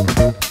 Música